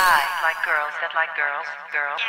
I like girls that like girls, girls.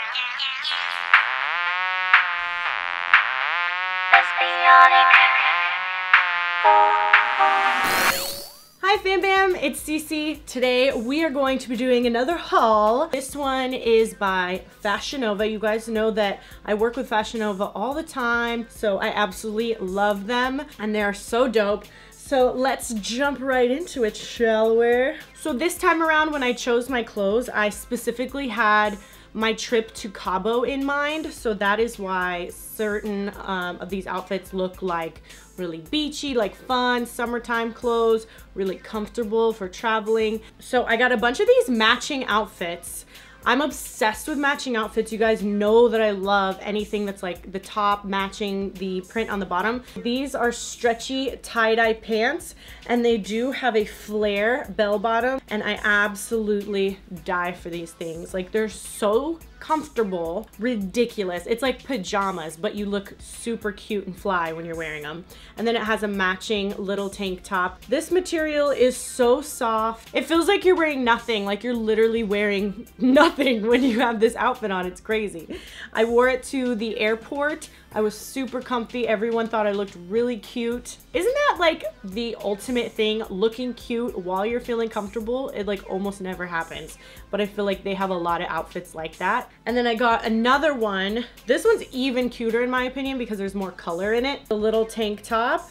Hi Fam Bam, it's Cece. Today we are going to be doing another haul. This one is by Fashion Nova. You guys know that I work with Fashion Nova all the time, so I absolutely love them and they are so dope. So let's jump right into it, shall we? So this time around when I chose my clothes, I specifically had my trip to Cabo in mind. So that is why certain um, of these outfits look like really beachy, like fun, summertime clothes, really comfortable for traveling. So I got a bunch of these matching outfits I'm obsessed with matching outfits. You guys know that I love anything that's like the top matching the print on the bottom. These are stretchy tie-dye pants and they do have a flare bell bottom and I absolutely die for these things. Like they're so comfortable, ridiculous. It's like pajamas, but you look super cute and fly when you're wearing them. And then it has a matching little tank top. This material is so soft. It feels like you're wearing nothing, like you're literally wearing nothing when you have this outfit on. It's crazy. I wore it to the airport. I was super comfy. Everyone thought I looked really cute. Isn't that like the ultimate thing? Looking cute while you're feeling comfortable? It like almost never happens. But I feel like they have a lot of outfits like that. And then I got another one. This one's even cuter in my opinion because there's more color in it. The little tank top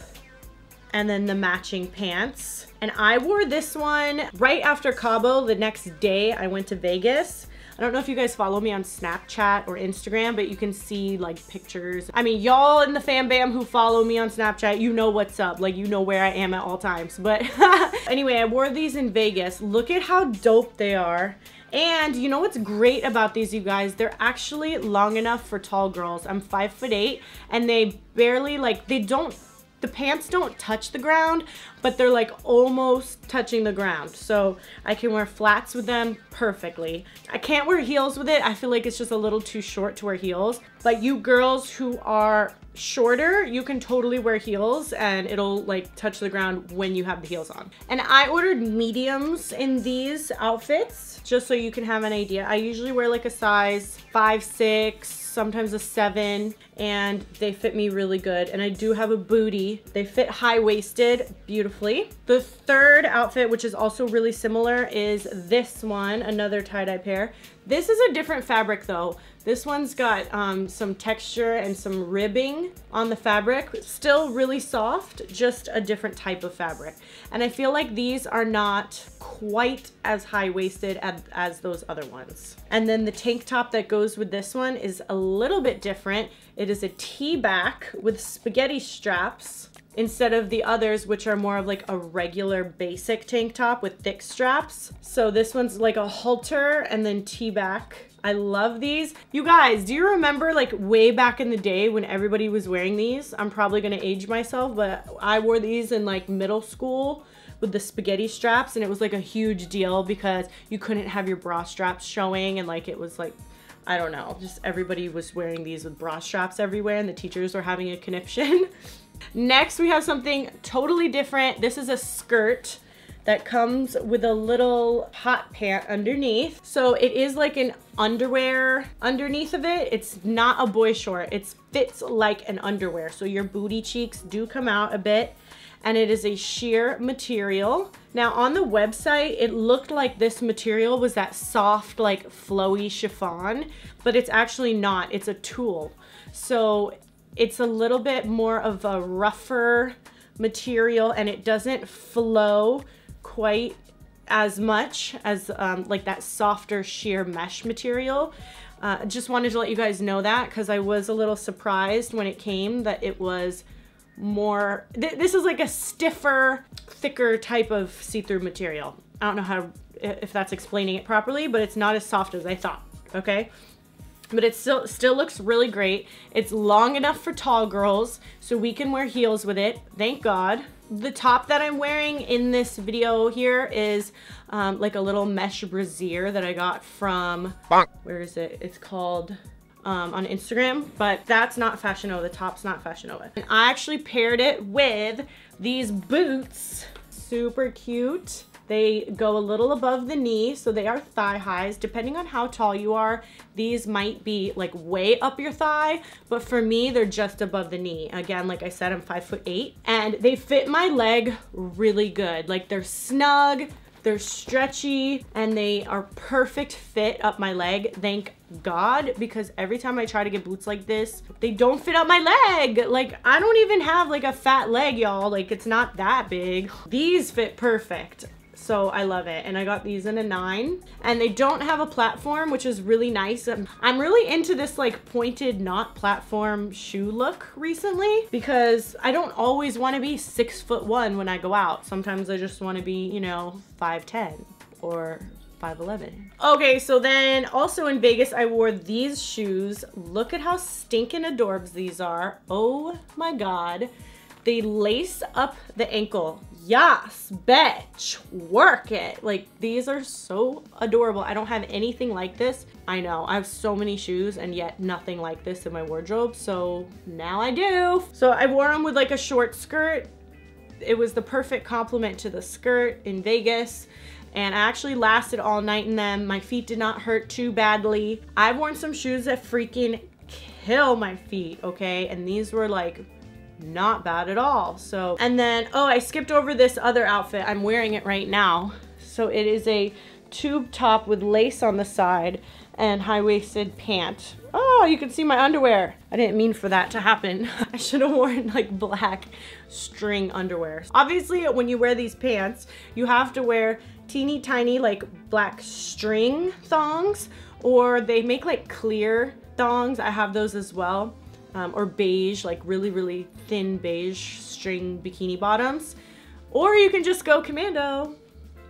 and then the matching pants. And I wore this one right after Cabo. The next day I went to Vegas I don't know if you guys follow me on Snapchat or Instagram, but you can see like pictures. I mean, y'all in the fam bam who follow me on Snapchat, you know what's up. Like, you know where I am at all times. But anyway, I wore these in Vegas. Look at how dope they are. And you know what's great about these, you guys? They're actually long enough for tall girls. I'm five foot eight and they barely like, they don't the pants don't touch the ground, but they're like almost touching the ground. So I can wear flats with them perfectly. I can't wear heels with it. I feel like it's just a little too short to wear heels. But you girls who are shorter, you can totally wear heels and it'll like touch the ground when you have the heels on. And I ordered mediums in these outfits just so you can have an idea. I usually wear like a size five, six, sometimes a seven, and they fit me really good. And I do have a booty. They fit high-waisted beautifully. The third outfit, which is also really similar, is this one, another tie-dye pair. This is a different fabric though. This one's got um, some texture and some ribbing on the fabric. Still really soft, just a different type of fabric. And I feel like these are not quite as high-waisted as, as those other ones. And then the tank top that goes with this one is a little bit different. It is a T-back with spaghetti straps instead of the others, which are more of like a regular basic tank top with thick straps. So this one's like a halter and then T-back I love these. You guys, do you remember like way back in the day when everybody was wearing these? I'm probably gonna age myself, but I wore these in like middle school with the spaghetti straps and it was like a huge deal because you couldn't have your bra straps showing and like it was like I don't know, just everybody was wearing these with bra straps everywhere and the teachers were having a conniption. Next, we have something totally different. This is a skirt that comes with a little hot pant underneath. So it is like an underwear underneath of it. It's not a boy short. It fits like an underwear. So your booty cheeks do come out a bit and it is a sheer material. Now on the website, it looked like this material was that soft, like flowy chiffon, but it's actually not, it's a tulle. So it's a little bit more of a rougher material and it doesn't flow quite as much as um, like that softer sheer mesh material. Uh, just wanted to let you guys know that because I was a little surprised when it came that it was more, th this is like a stiffer, thicker type of see-through material. I don't know how, if that's explaining it properly, but it's not as soft as I thought, okay? But it still, still looks really great. It's long enough for tall girls, so we can wear heels with it, thank God the top that I'm wearing in this video here is um, like a little mesh brassiere that I got from, Bonk. where is it? It's called um, on Instagram, but that's not Fashion Nova. The top's not Fashion Nova. And I actually paired it with these boots. Super cute. They go a little above the knee, so they are thigh highs. Depending on how tall you are, these might be like way up your thigh, but for me, they're just above the knee. Again, like I said, I'm five foot eight, and they fit my leg really good. Like they're snug, they're stretchy and they are perfect fit up my leg. Thank God, because every time I try to get boots like this, they don't fit up my leg. Like, I don't even have like a fat leg, y'all. Like, it's not that big. These fit perfect. So I love it. And I got these in a nine and they don't have a platform, which is really nice. Um, I'm really into this like pointed not platform shoe look recently because I don't always want to be six foot one when I go out. Sometimes I just want to be, you know, 5'10 or 5'11. Okay, so then also in Vegas, I wore these shoes. Look at how stinking adorbs these are. Oh my God. They lace up the ankle yes, bitch, work it. Like these are so adorable. I don't have anything like this. I know I have so many shoes and yet nothing like this in my wardrobe. So now I do. So I wore them with like a short skirt. It was the perfect complement to the skirt in Vegas and I actually lasted all night in them. My feet did not hurt too badly. I've worn some shoes that freaking kill my feet, okay? And these were like not bad at all. So, and then, oh, I skipped over this other outfit. I'm wearing it right now. So it is a tube top with lace on the side and high-waisted pant. Oh, you can see my underwear. I didn't mean for that to happen. I should have worn like black string underwear. Obviously, when you wear these pants, you have to wear teeny tiny like black string thongs or they make like clear thongs. I have those as well um, or beige, like really, really thin beige string bikini bottoms. Or you can just go commando.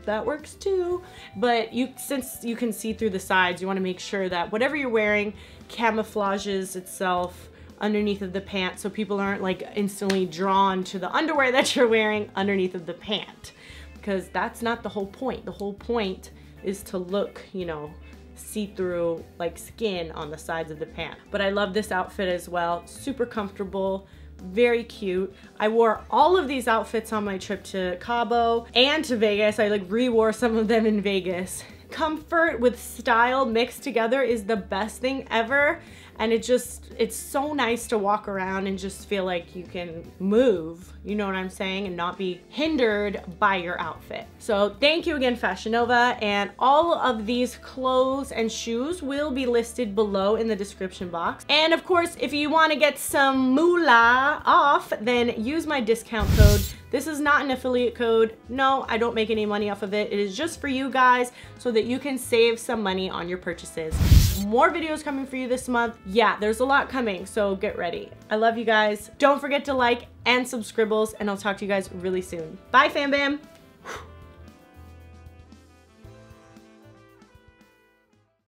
That works too. But you, since you can see through the sides, you wanna make sure that whatever you're wearing camouflages itself underneath of the pant so people aren't like instantly drawn to the underwear that you're wearing underneath of the pant. Because that's not the whole point. The whole point is to look, you know, see-through like skin on the sides of the pant. But I love this outfit as well. Super comfortable, very cute. I wore all of these outfits on my trip to Cabo and to Vegas. I like re-wore some of them in Vegas. Comfort with style mixed together is the best thing ever and it just it's so nice to walk around and just feel like you can move you know what i'm saying and not be hindered by your outfit so thank you again fashion nova and all of these clothes and shoes will be listed below in the description box and of course if you want to get some moolah off then use my discount code this is not an affiliate code. No, I don't make any money off of it. It is just for you guys so that you can save some money on your purchases. More videos coming for you this month. Yeah, there's a lot coming, so get ready. I love you guys. Don't forget to like and subscribbles, and I'll talk to you guys really soon. Bye, fam bam.